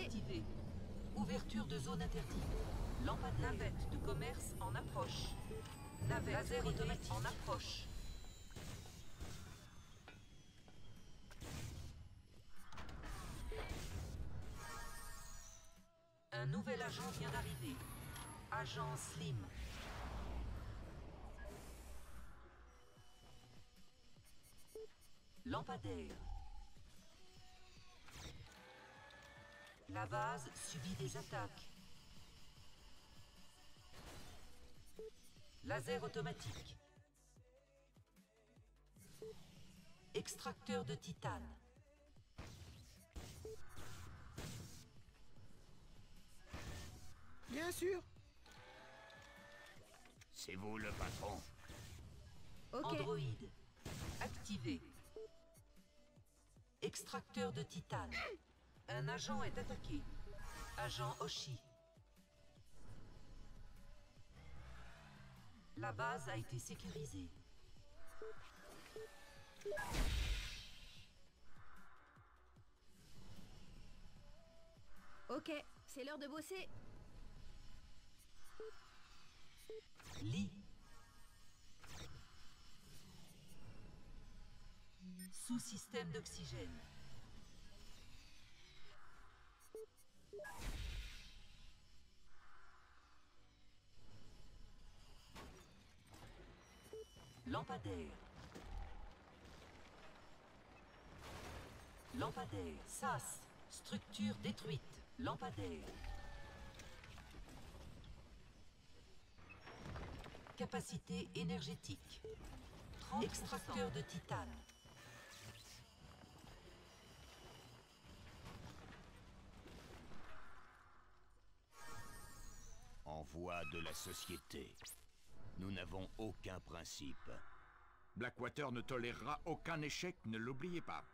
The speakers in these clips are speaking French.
activée. Ouverture de zone interdite. Lampadaire. Navette de commerce en approche. Navette laser automatique en approche. Un nouvel agent vient d'arriver. Agent Slim. Lampadaire. La base subit des attaques. Laser automatique. Extracteur de titane. Bien sûr. C'est vous le patron Ok. Android. Activé. Extracteur de titane. Un agent est attaqué. Agent Oshi. La base a été sécurisée. Ok. C'est l'heure de bosser. Lit. Sous-système d'oxygène. Lampadaire. Lampadaire. SAS. Structure détruite. Lampadaire. Capacité énergétique. Extracteur de titane. En voie de la société. Nous n'avons aucun principe. Blackwater ne tolérera aucun échec, ne l'oubliez pas.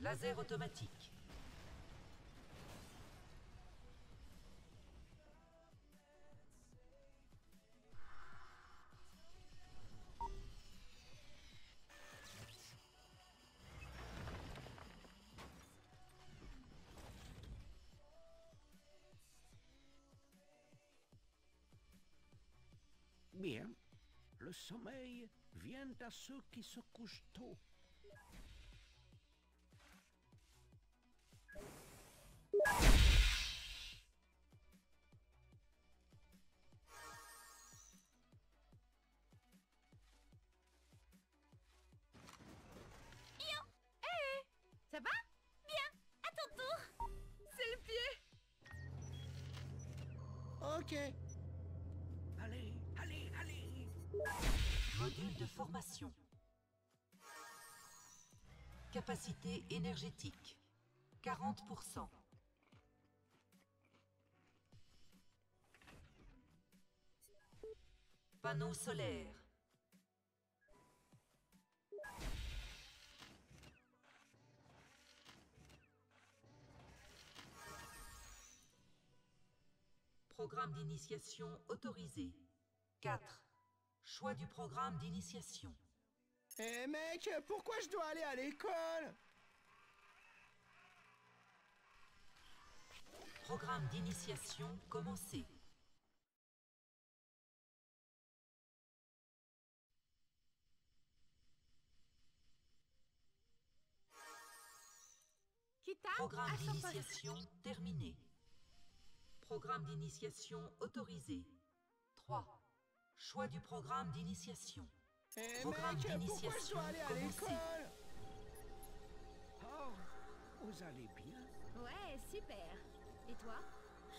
Laser automatique. Bien. Le sommeil vient à ceux qui se couchent tôt. Ça va? Bien. À ton tour. C'est le pied. Ok. Module de formation. Capacité énergétique. 40%. Panneau solaire. Programme d'initiation autorisé. 4. Choix du programme d'initiation. Eh mec, pourquoi je dois aller à l'école? Programme d'initiation commencé. Programme d'initiation terminé. Programme d'initiation autorisé. 3. Choix du programme d'initiation. Eh Programme mec, pourquoi je d'initiation dois aller à l'école Oh, vous allez bien Ouais, super. Et toi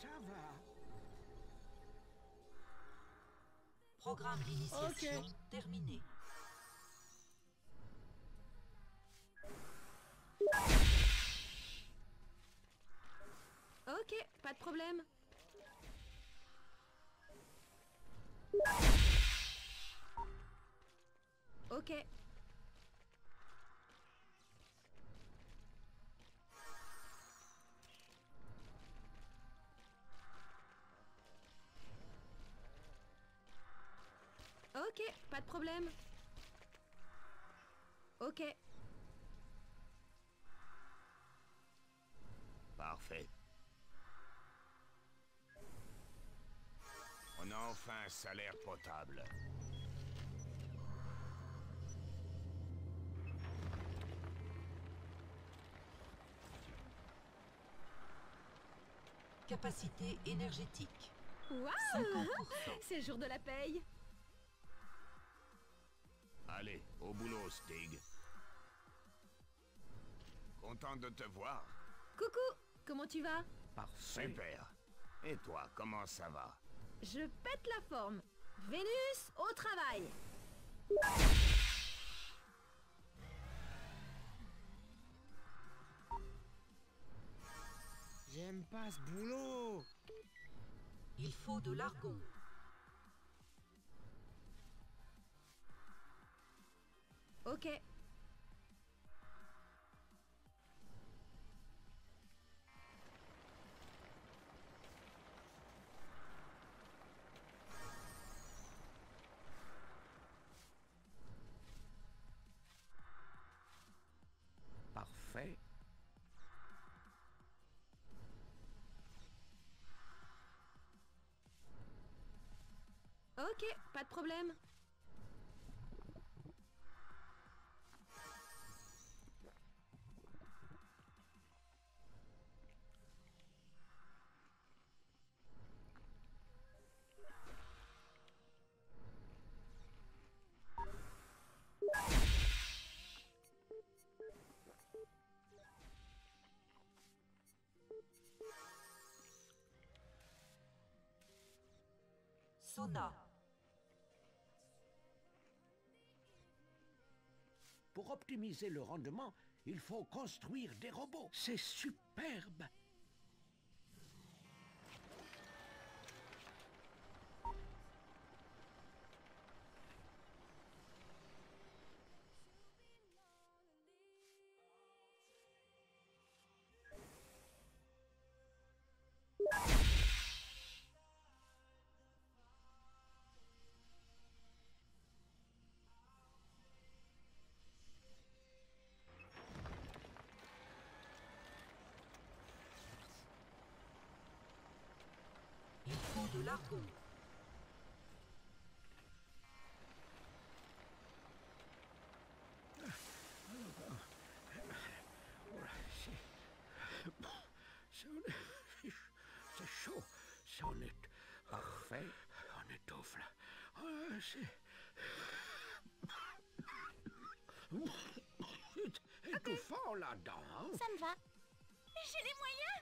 Ça va Programme d'initiation terminé. Ok. Ok, pas de problème. Ok. Parfait. On a enfin un salaire potable. Capacité énergétique. Waouh 50%. C'est le jour de la paye. Allez, au boulot, Stig. Content de te voir. Coucou, comment tu vas? Parfait. Super. Et toi, comment ça va? Je pète la forme. Vénus, au travail. J'aime pas ce boulot Il faut de l'argon. Ok. Ok, pas de problème. Sauna. Pour optimiser le rendement, il faut construire des robots. C'est superbe. C'est chaud. C'est on est parfait. On. Ah, c'est c'est étouffant là-dedans. hein. Ça me va. J'ai les moyens.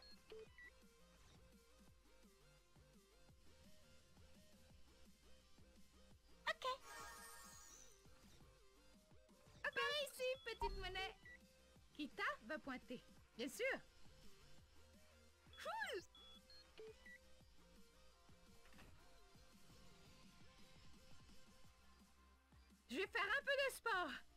Va pointer. Bien sûr. Je vais faire un peu de sport.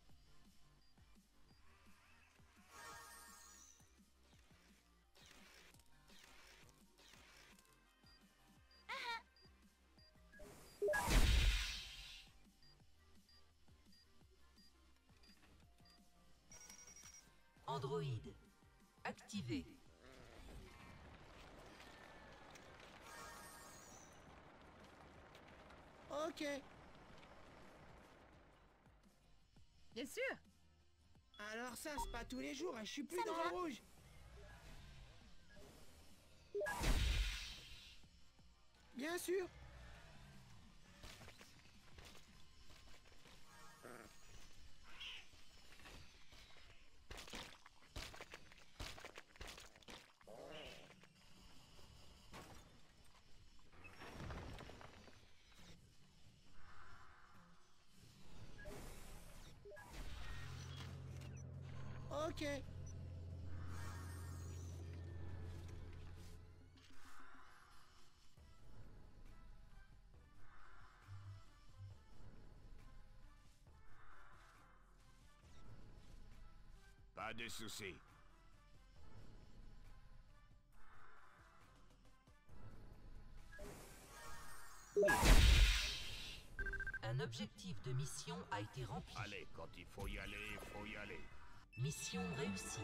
Android. Activé. Ok. Bien sûr. Alors ça, c'est pas tous les jours, hein, je suis plus dans le rouge. Bien sûr. Ok. Pas de soucis. Un Un objectif de mission a été rempli. Allez, quand il faut y aller, il faut y aller. Mission réussie.